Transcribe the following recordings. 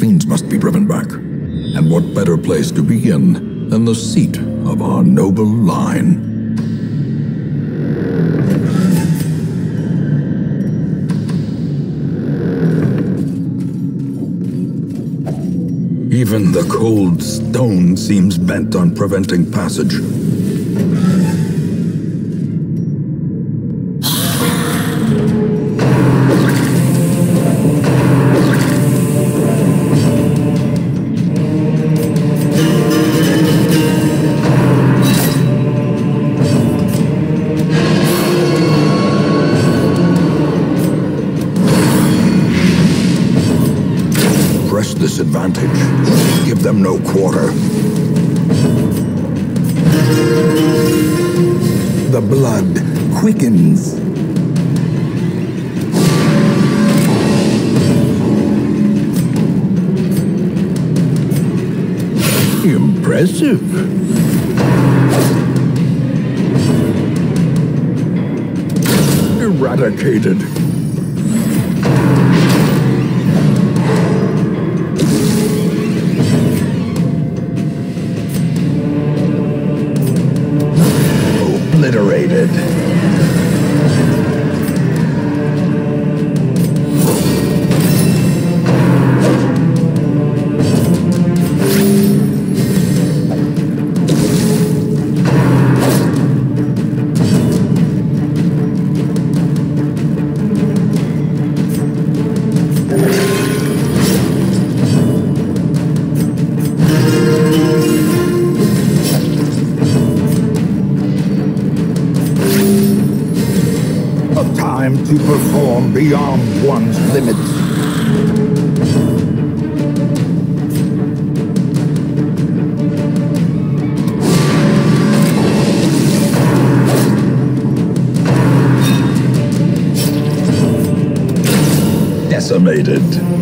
Fiends must be driven back. And what better place to begin than the seat of our noble line? Even the cold stone seems bent on preventing passage. Eradicated. Obliterated. Beyond one's limits. Decimated.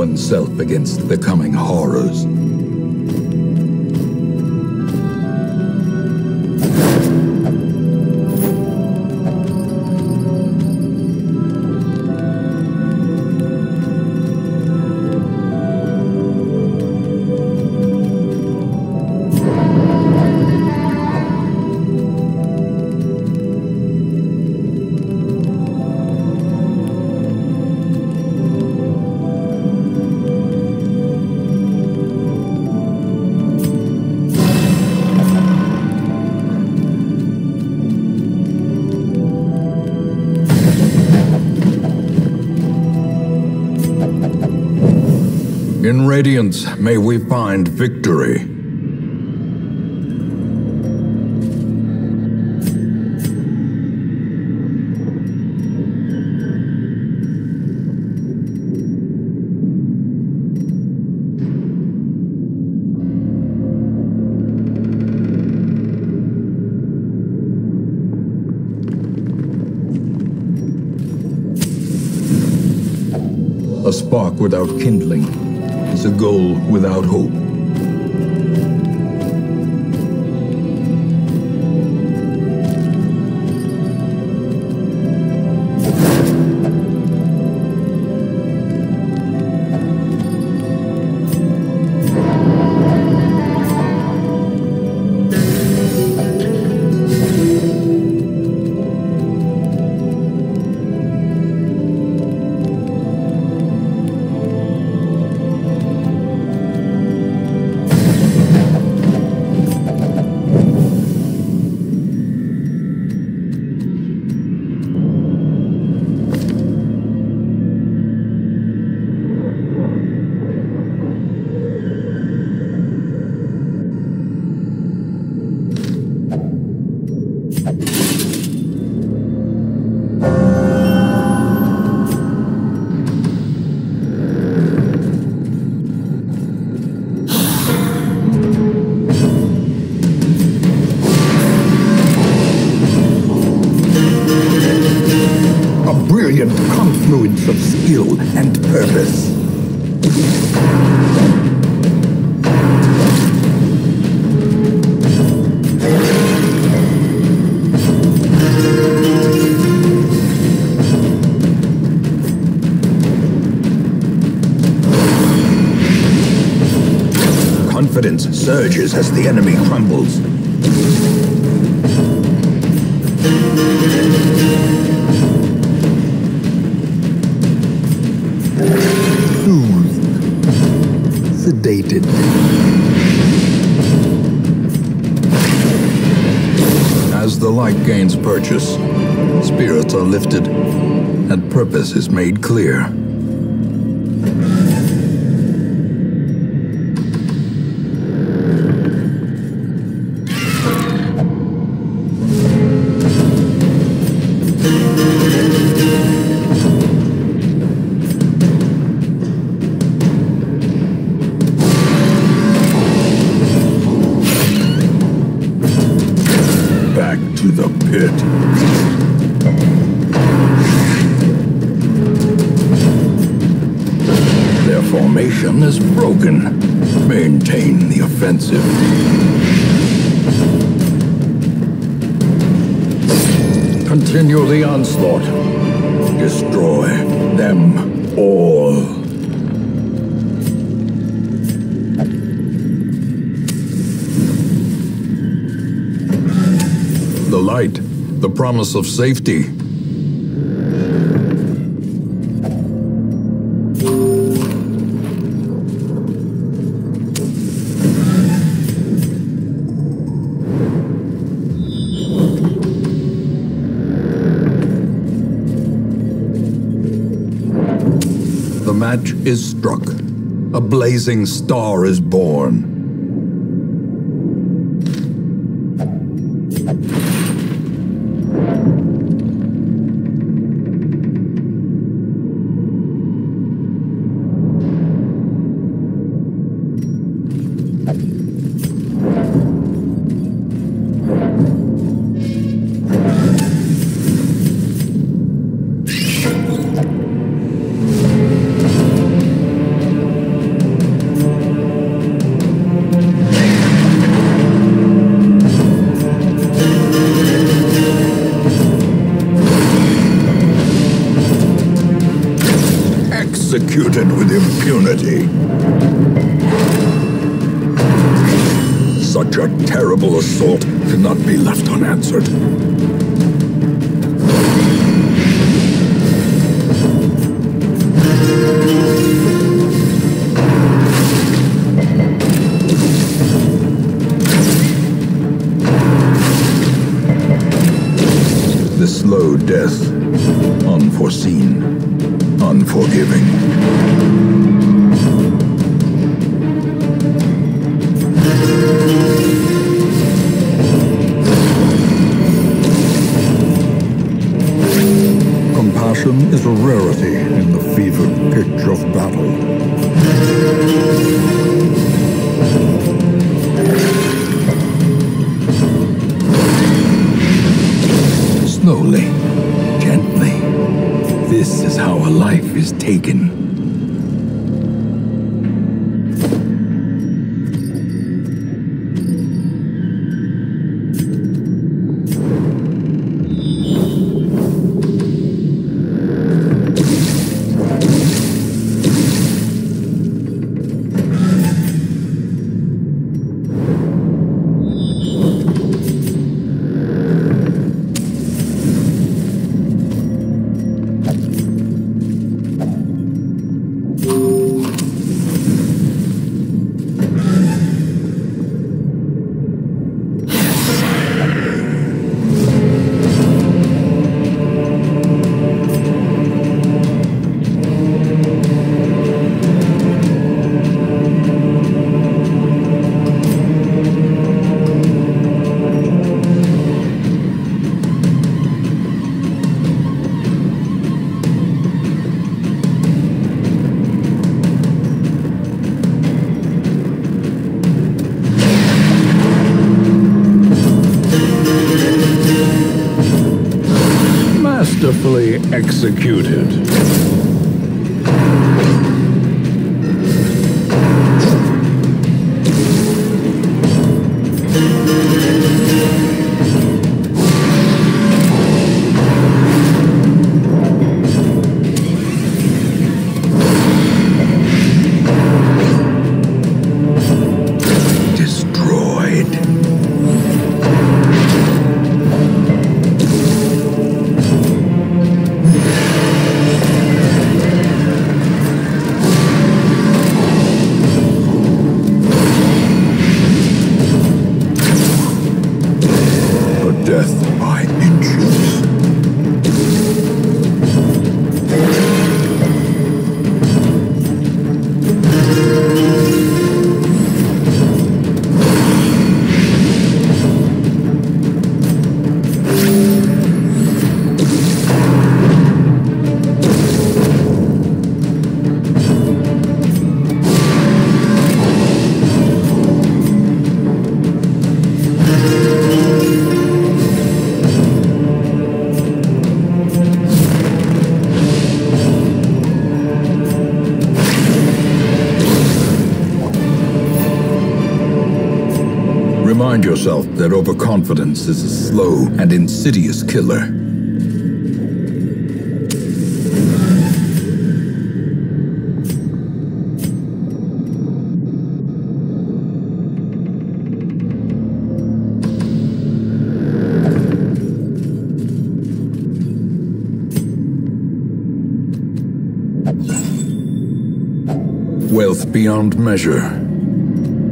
Oneself against the coming horrors. In Radiance, may we find victory. A spark without kindling a goal without hope. As the enemy crumbles. sedated. As the light gains purchase, spirits are lifted, and purpose is made clear. Promise of safety, The match is struck. A blazing star is born. Executed. Remind yourself that overconfidence is a slow and insidious killer. Wealth beyond measure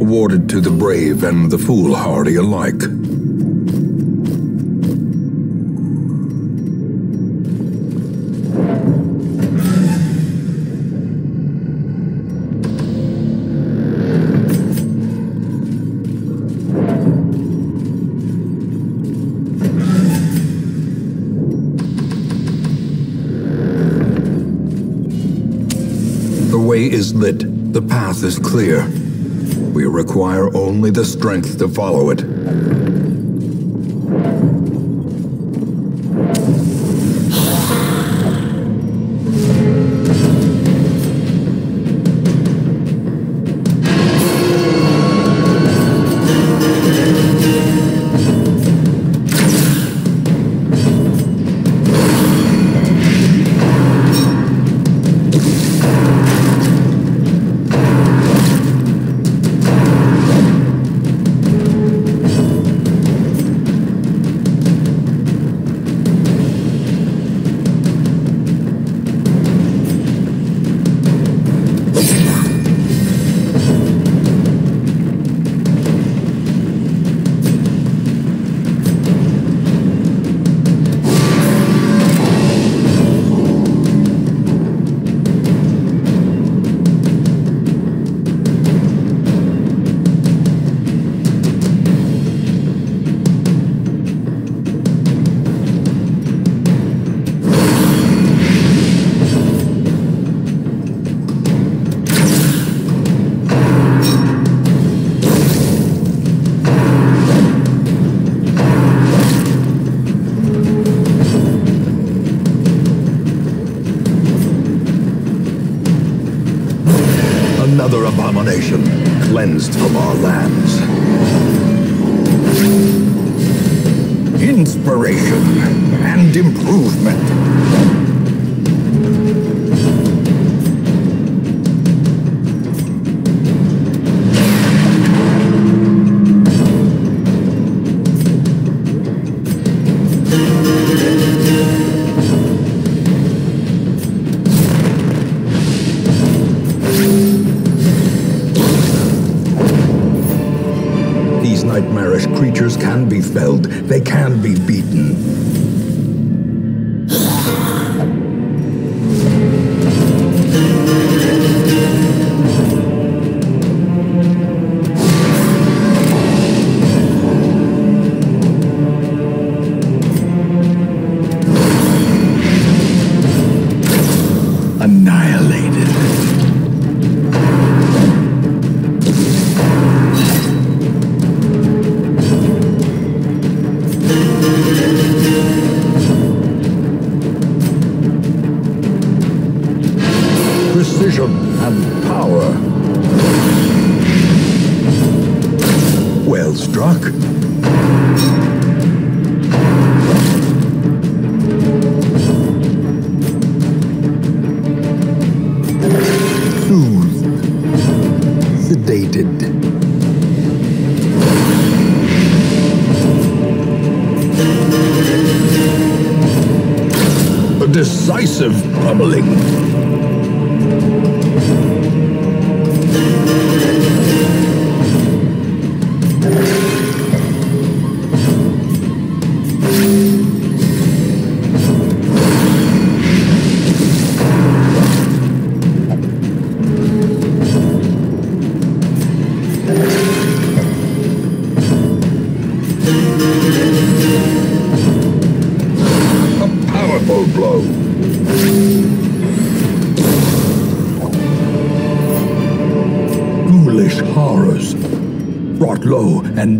awarded to the brave and the foolhardy alike. The way is lit, the path is clear. Require only the strength to follow it. Cleansed from our lands. Inspiration and improvement. Can be felled, they can be beaten.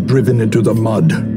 Driven into the mud.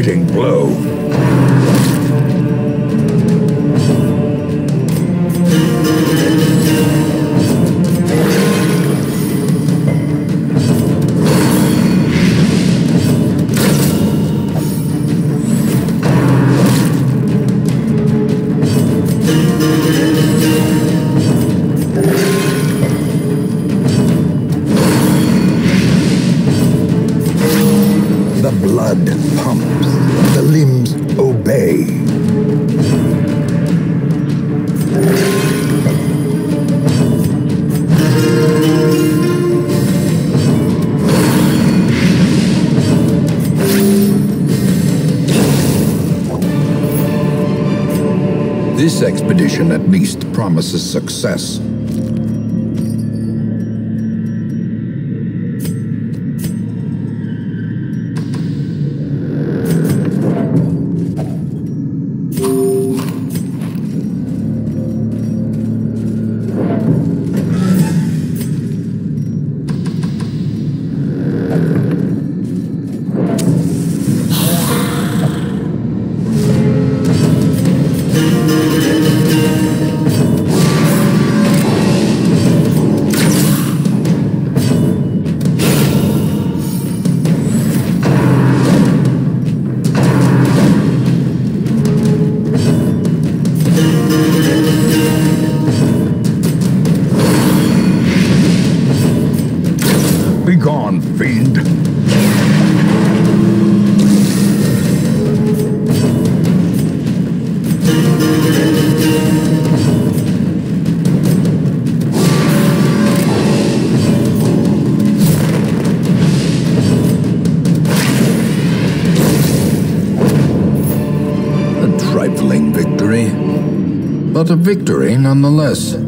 Devastating blow. The blood pumps, the limbs obey. This expedition at least promises success. A victory nonetheless.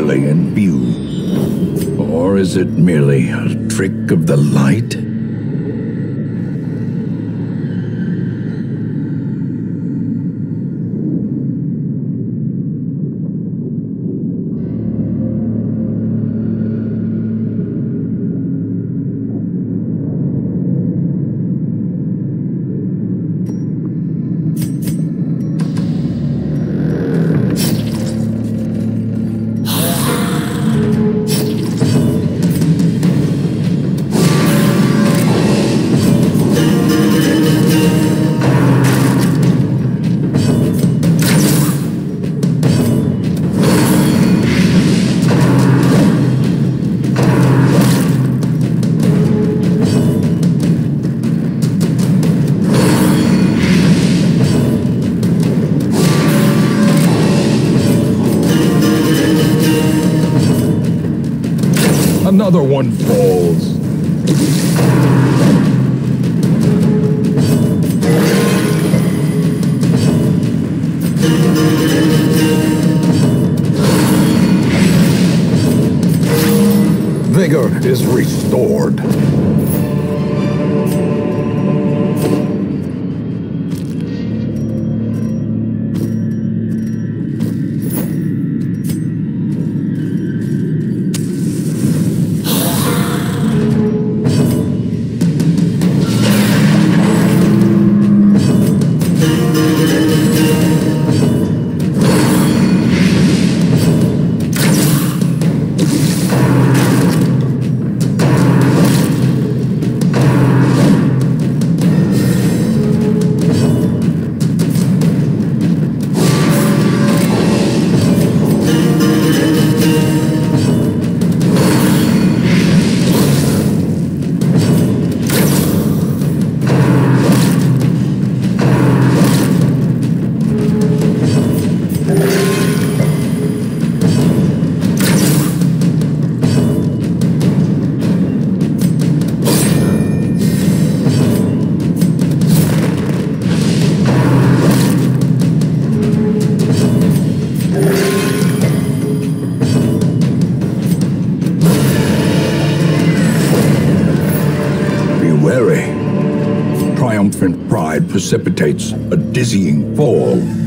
Clearly in view. Or is it merely a trick of the light? Another one. Precipitates a dizzying fall.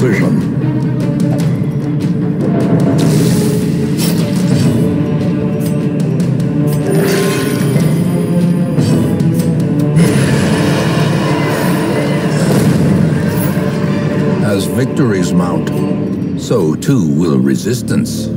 Precision. As victories mount, so too will resistance.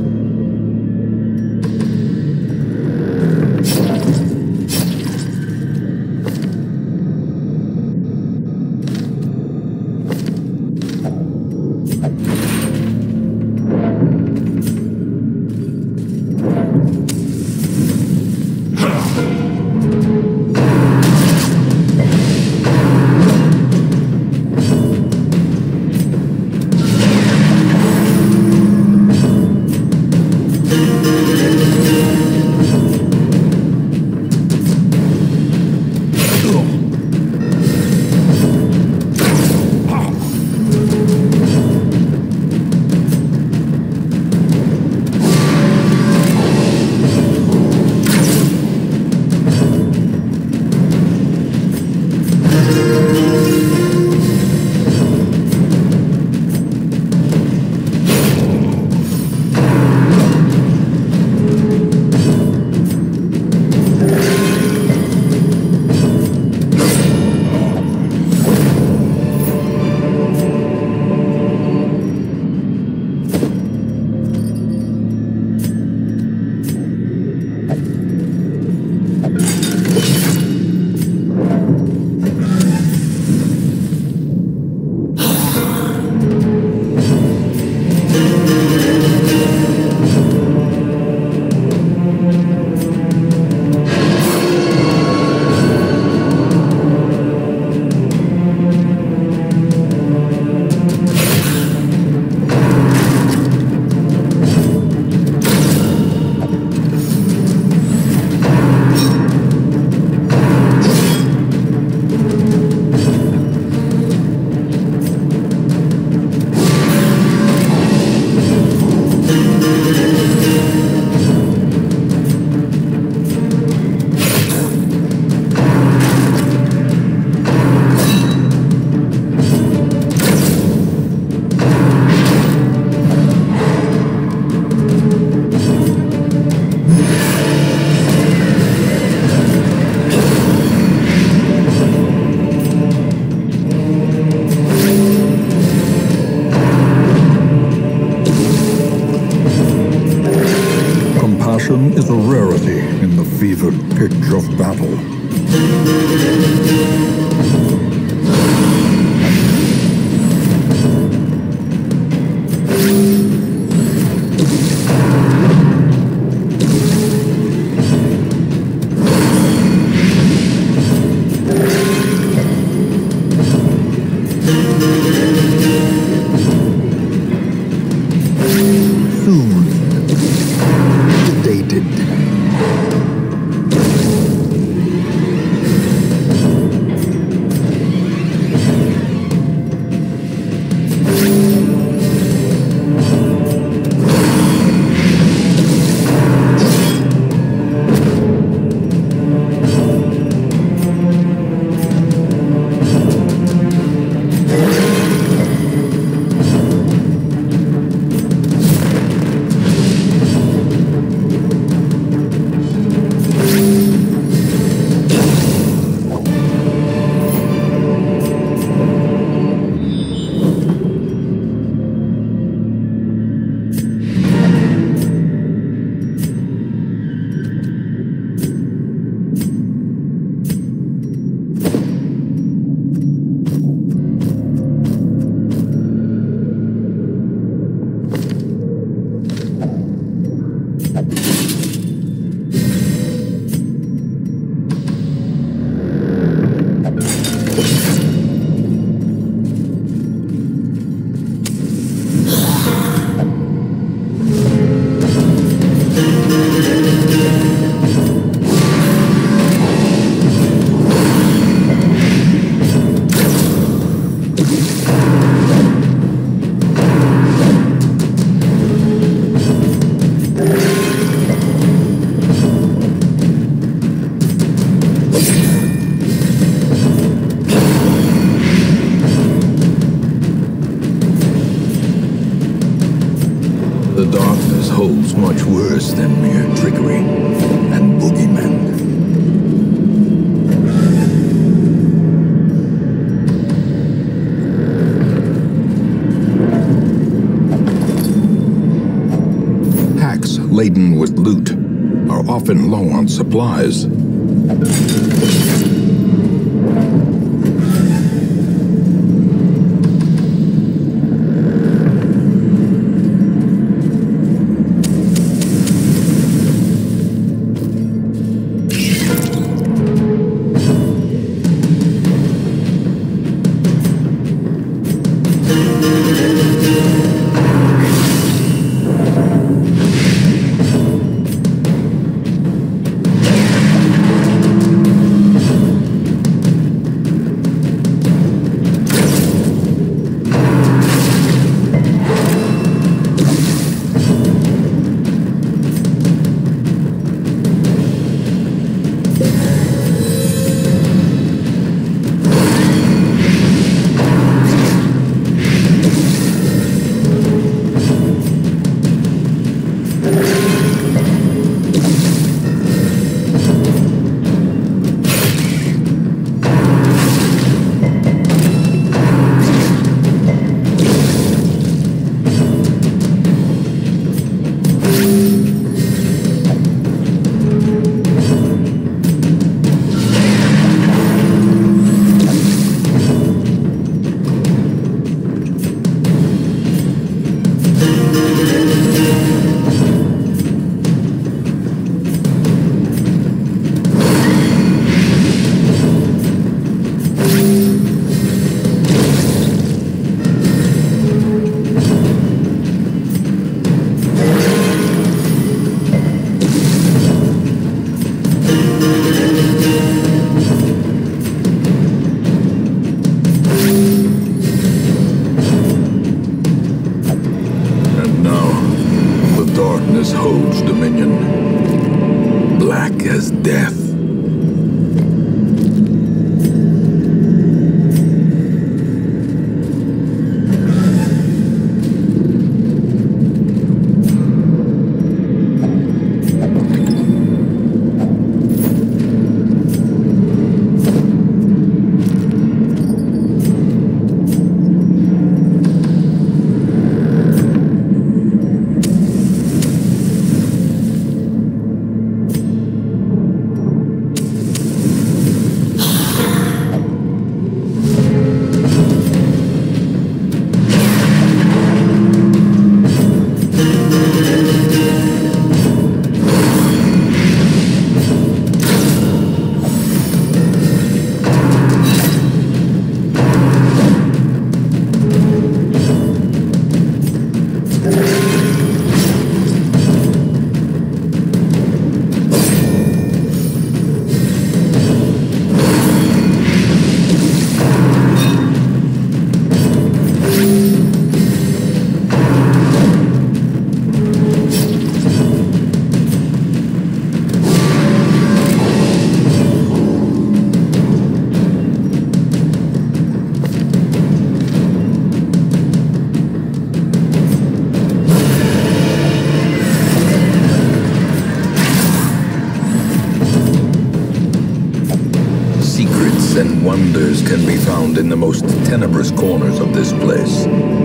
Pitch of supplies. Found in the most tenebrous corners of this place.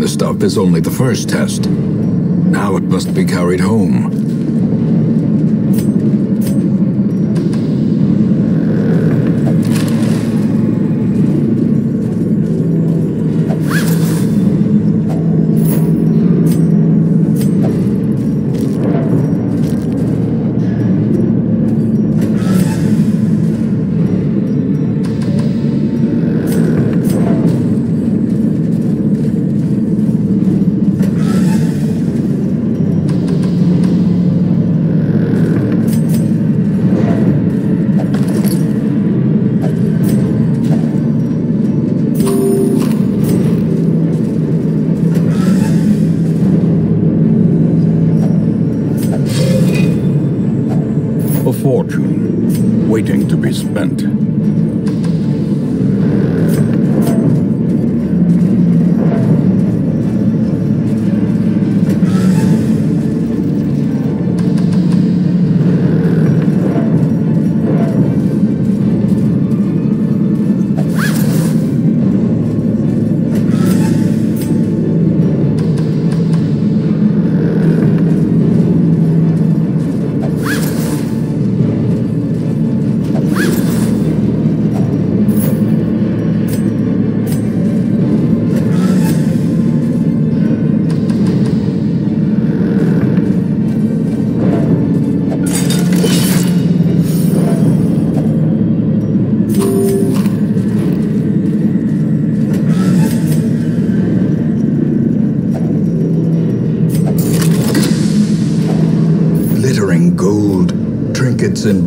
The stuff is only the first test. Now it must be carried home.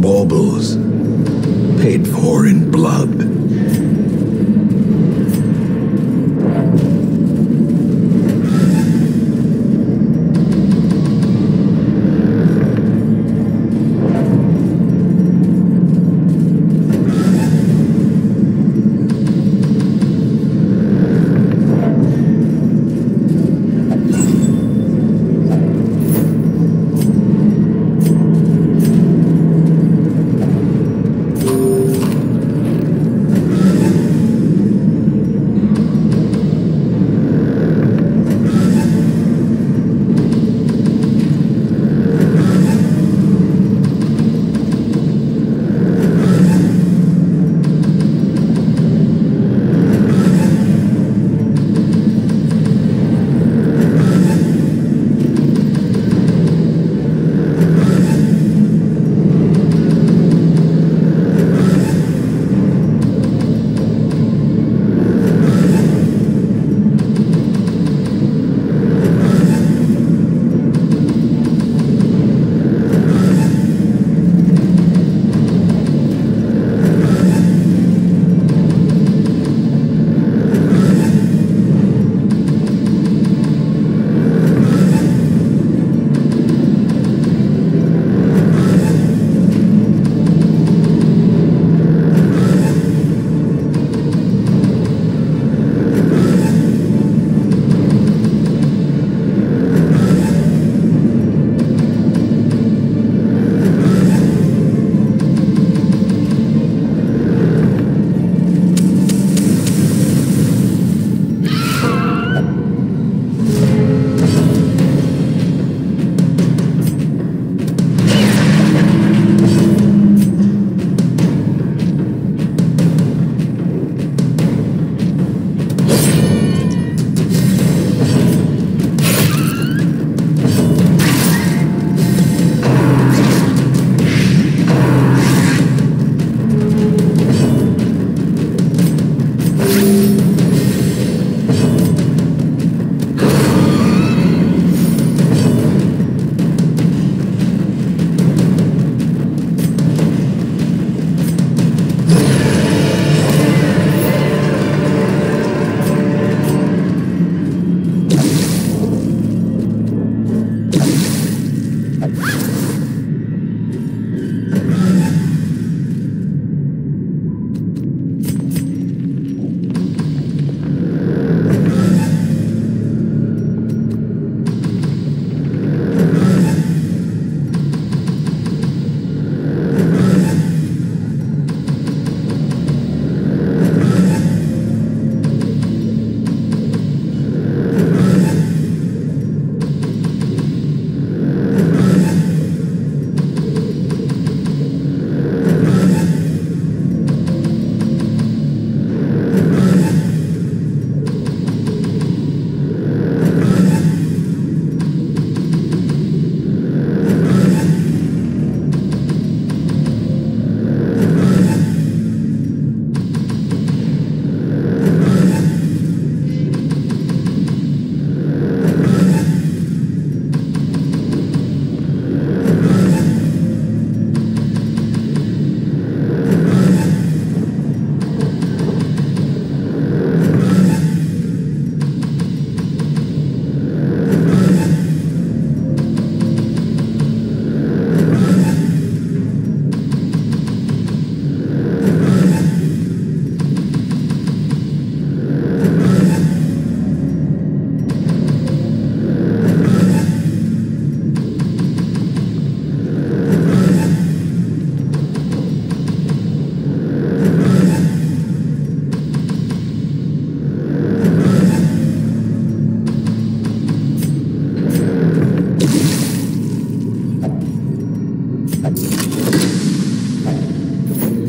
Baubles,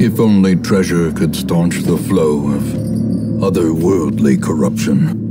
If only treasure could staunch the flow of otherworldly corruption.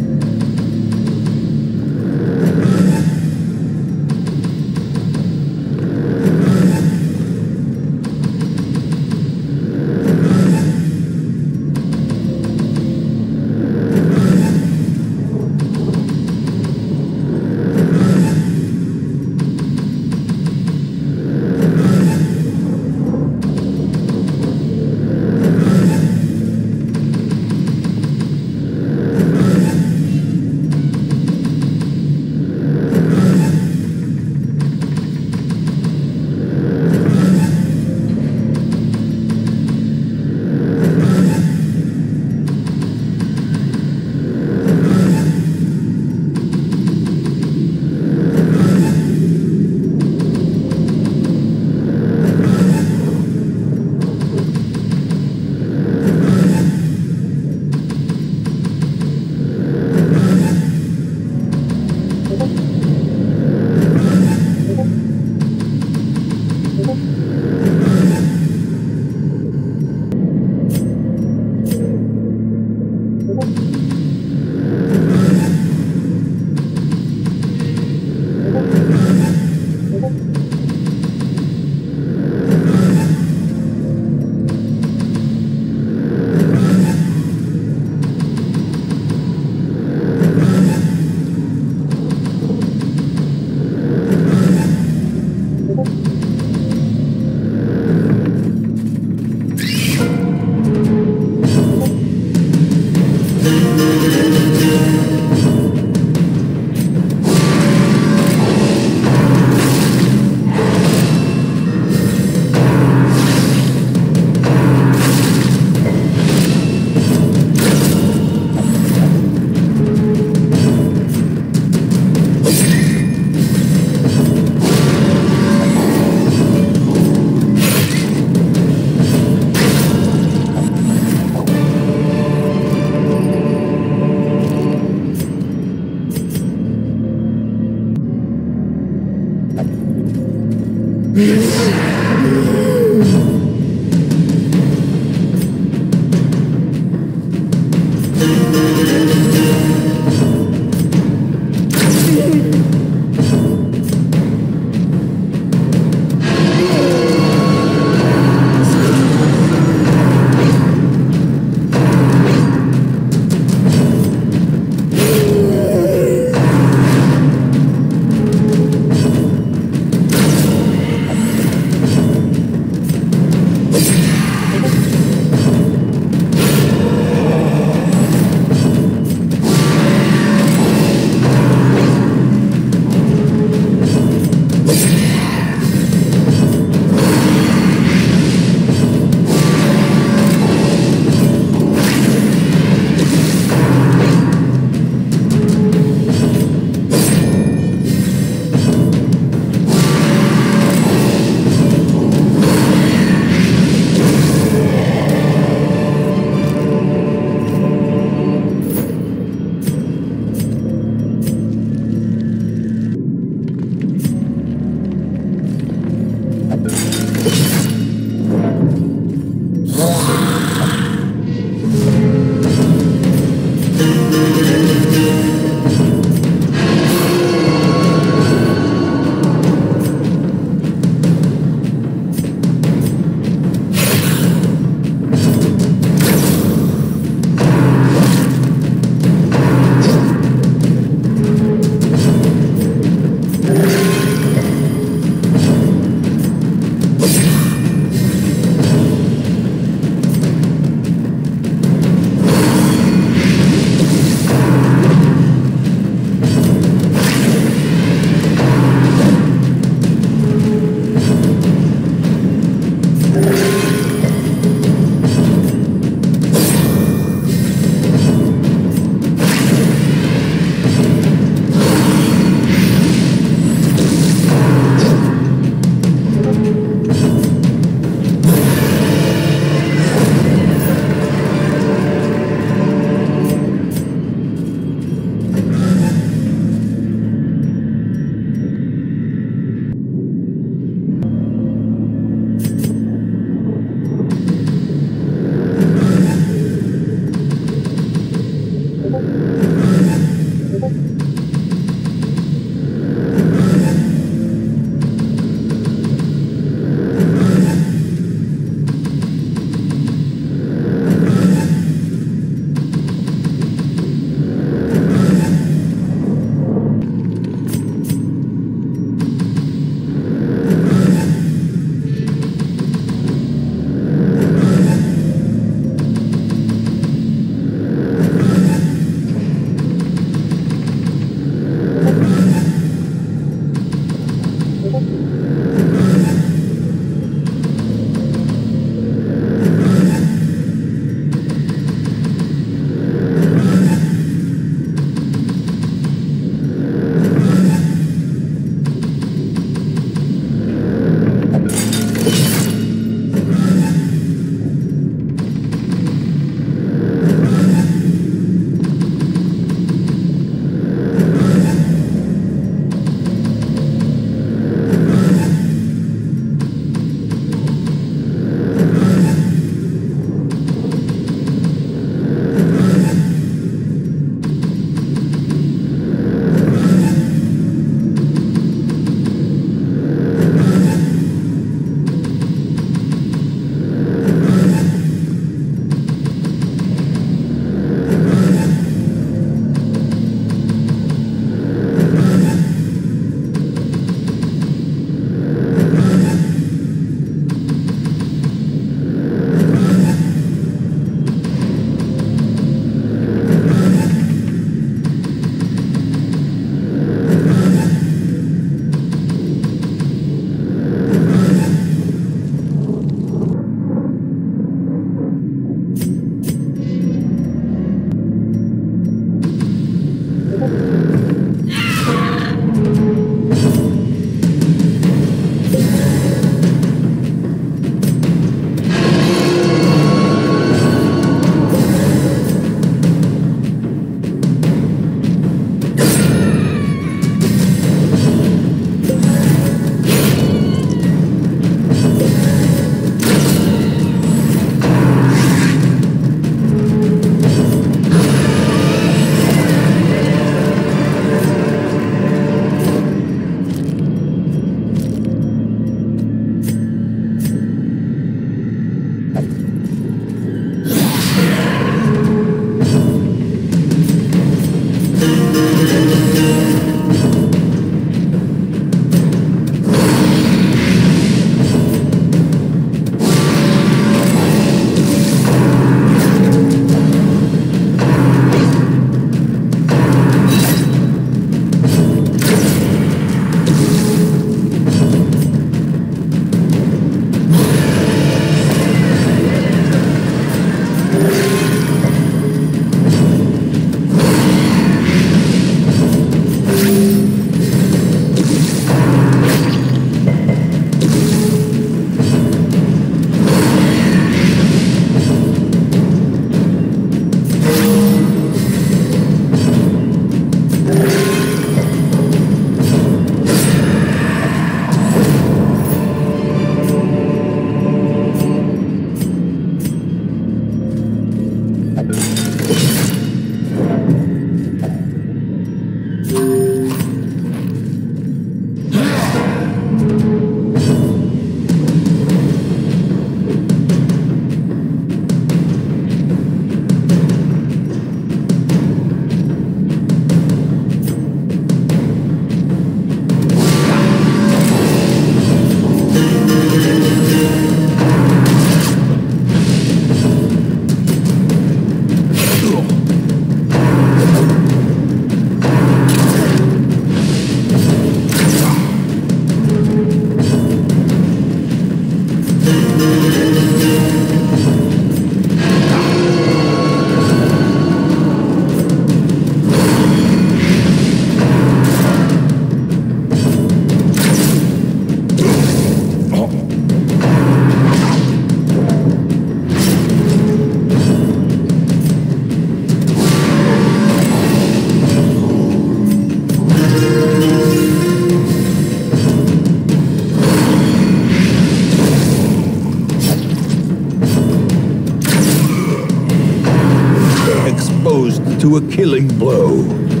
Killing blow.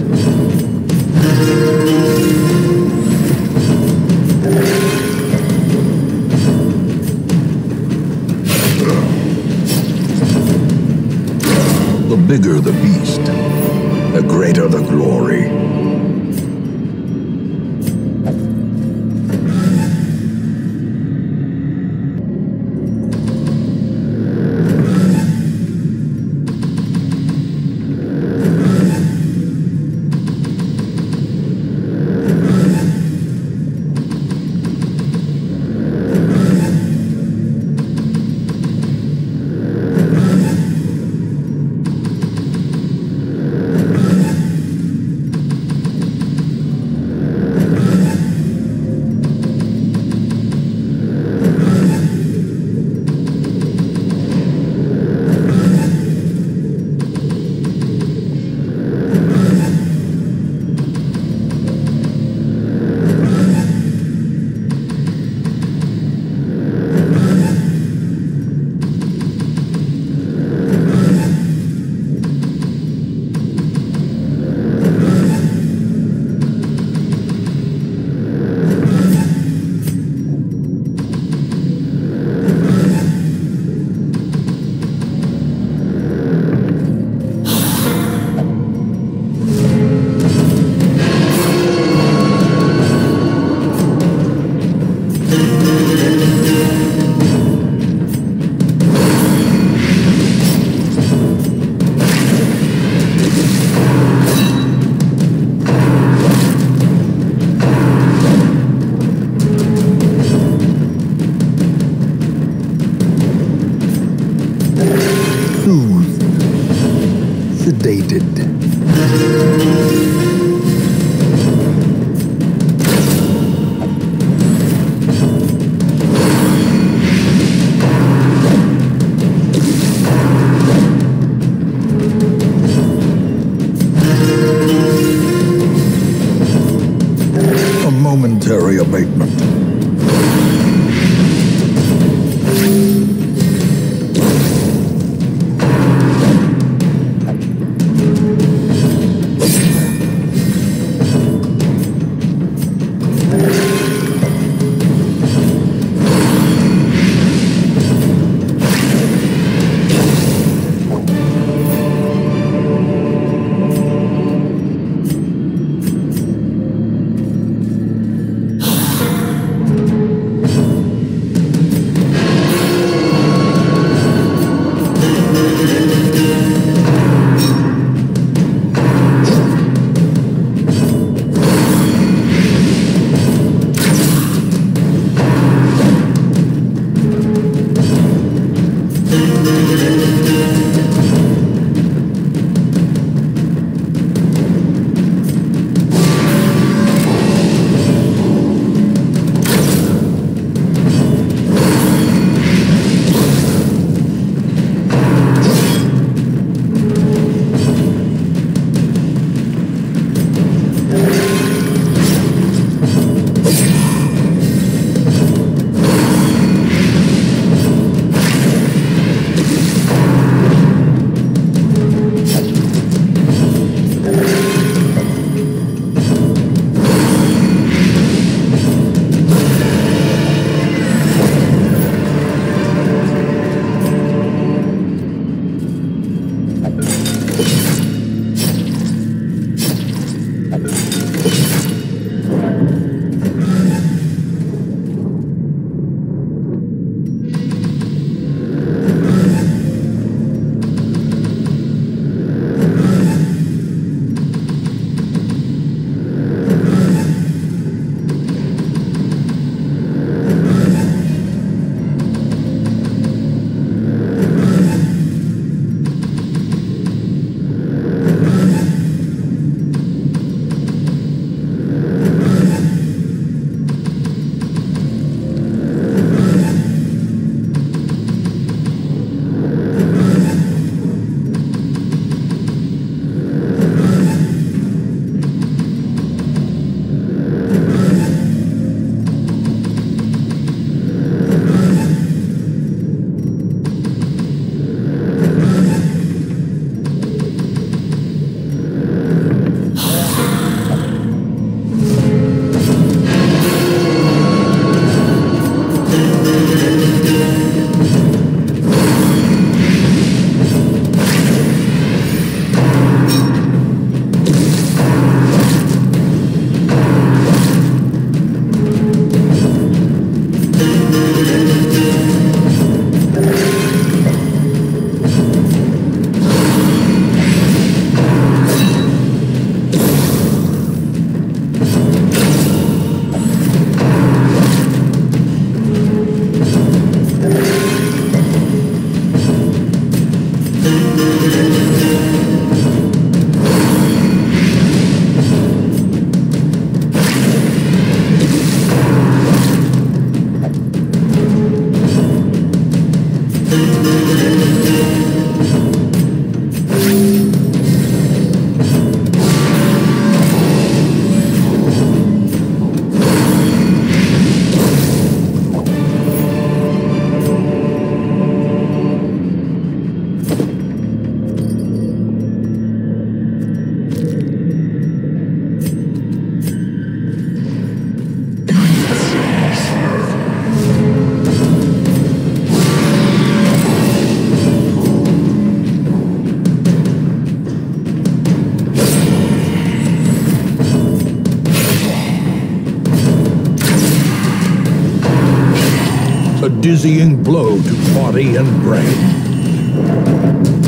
Dizzying blow to body and brain.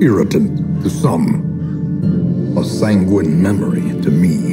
Irritant to some, a sanguine memory to me.